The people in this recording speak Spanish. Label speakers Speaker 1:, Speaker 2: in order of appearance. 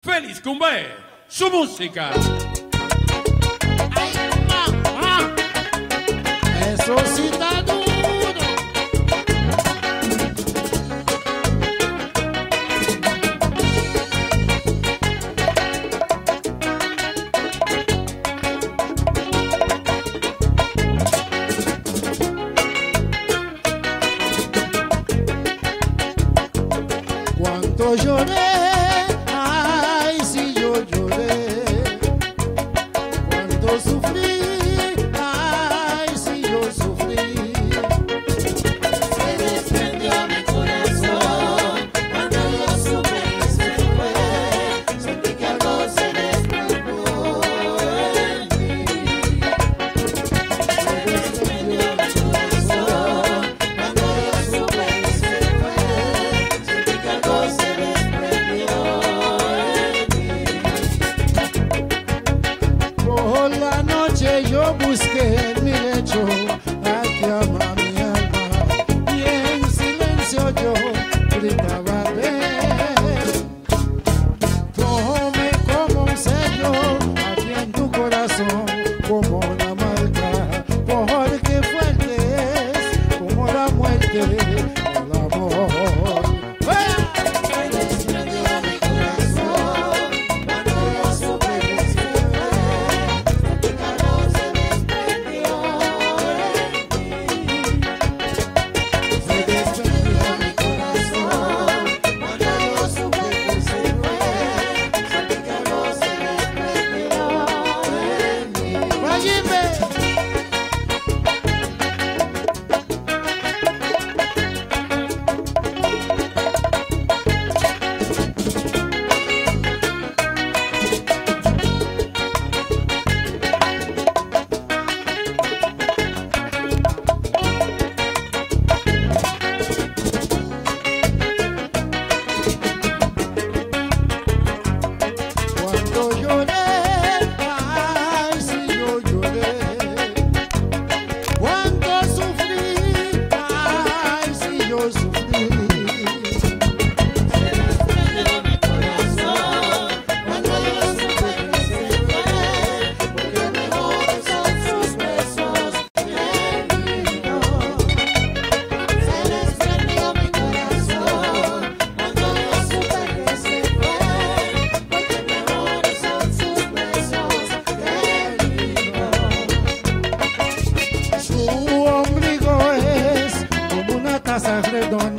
Speaker 1: Feliz Cumbe, su música. Ay, mamá.
Speaker 2: Eso sí está duro. Cuánto lloré sí òjò orí bàbá. Sasas Redondas.